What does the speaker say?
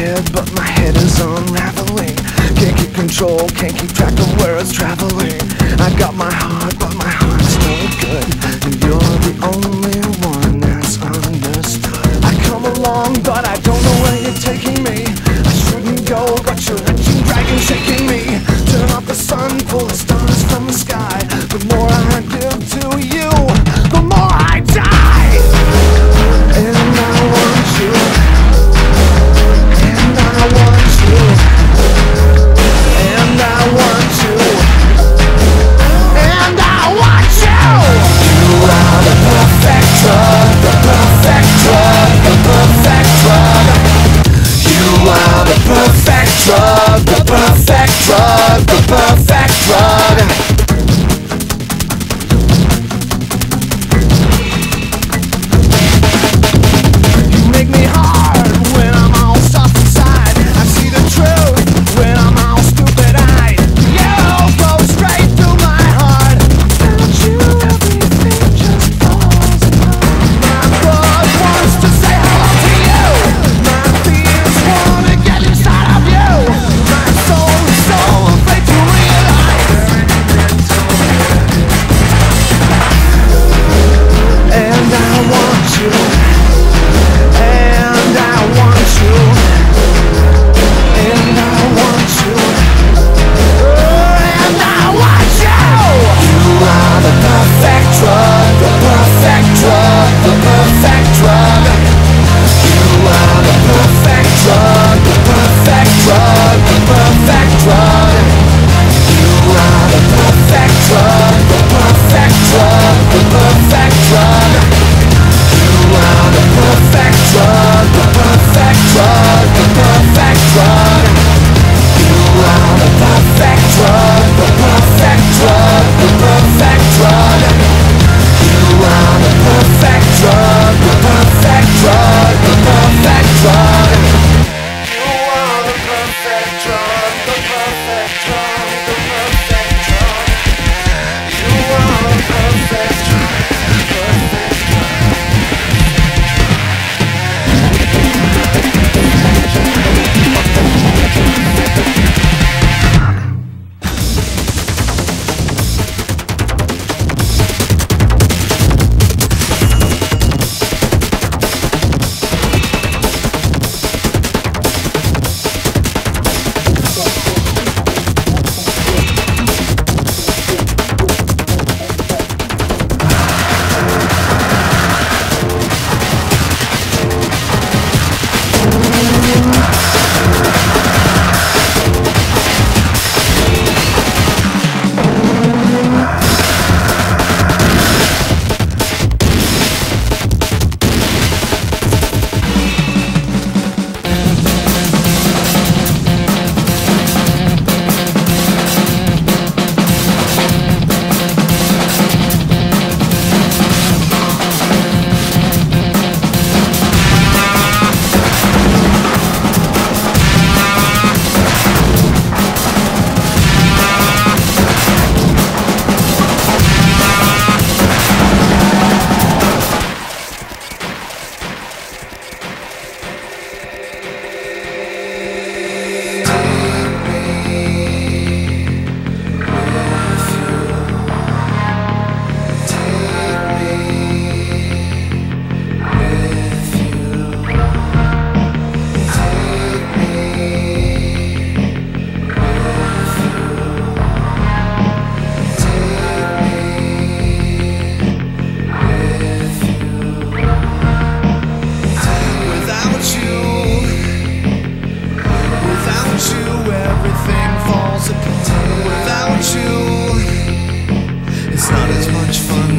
head, but my head is unraveling Can't keep control, can't keep track of where it's traveling. I've got my heart, but my heart's no good. And you're the only one that's understood. I come along, but I much for